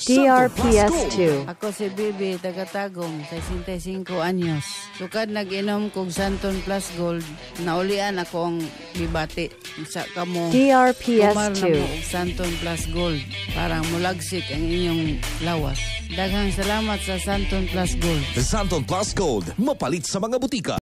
DRPS2. Ako si Bibi, taga-tagong, 65 anyos. Sukad nag-inom kog Santon Plus Gold, naulian ako ang bibati sa kamo. Mo DRPS2. Santon Plus Gold para mulagsik ang inyong lawas. Daghang salamat sa Santon Plus Gold. Santon Plus Gold, mapalit sa mga butika.